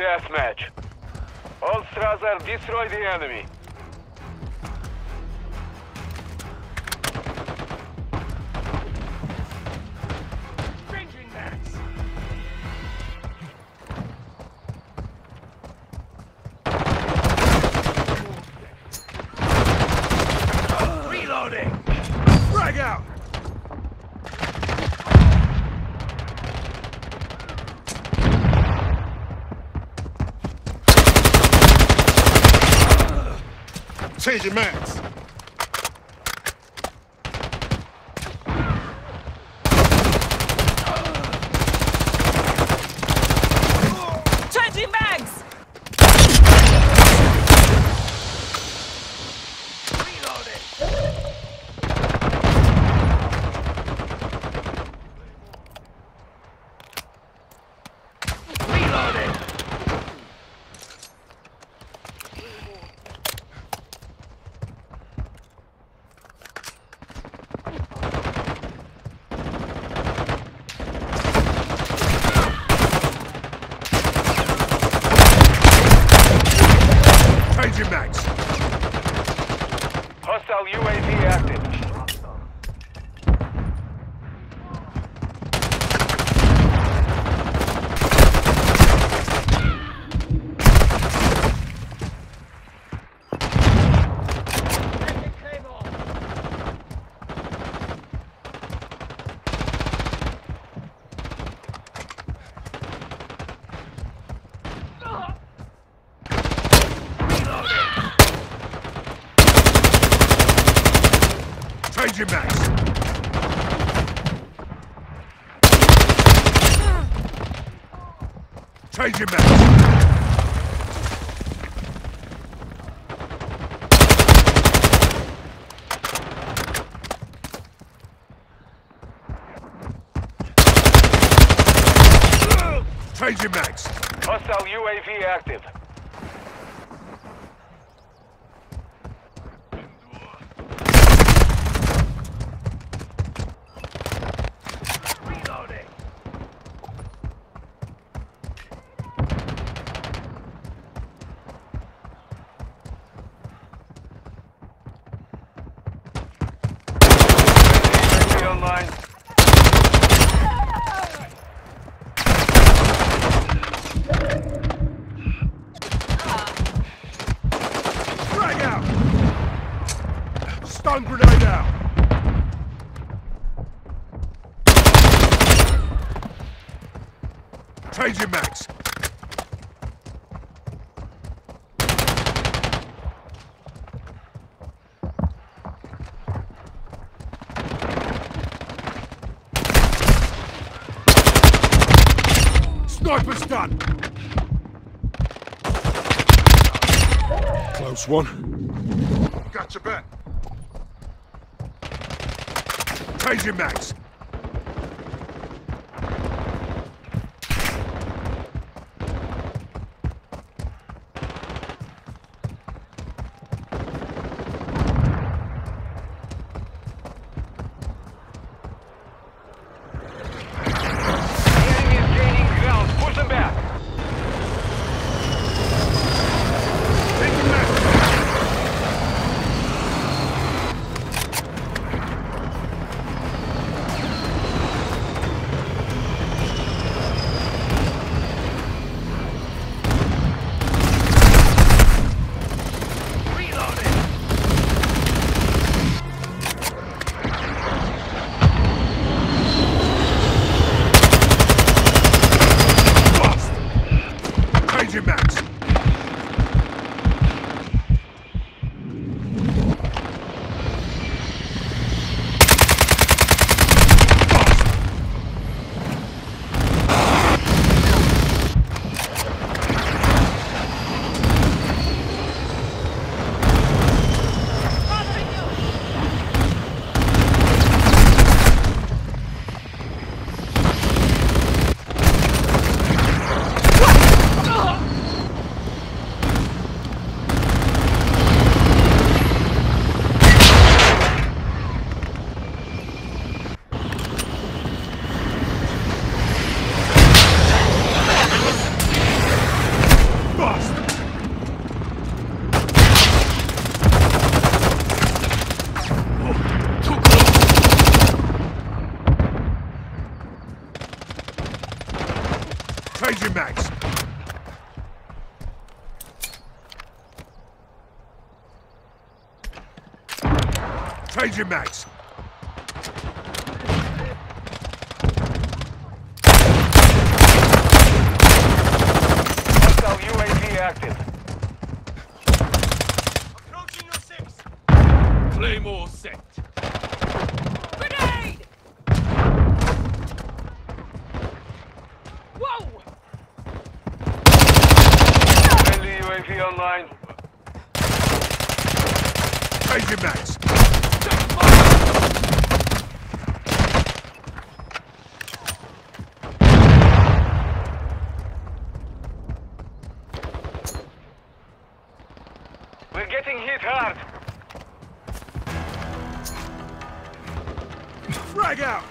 deathmatch. All Strasser, destroy the enemy. Changing mags. Changing mags! Reloading. Changing mags. Hostile UAV active. Changing mags. Changing mags. Changing mags. Hostile UAV active. Reloading. UAV online. Frag out. Stun grenade out. Changing mags. Sniper's done. Close one. Got your back. Changing mags. The enemy is gaining ground. Push them back. Changing mags. Changing mags. Hostile UAV active. Approaching your six. Claymore set. Grenade! Whoa! Friendly UAV online. Changing mags. We're getting hit hard. Frag out.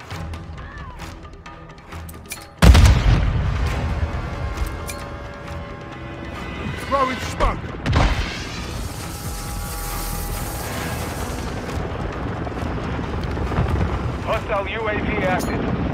Throwing smoke. Hostile UAV active.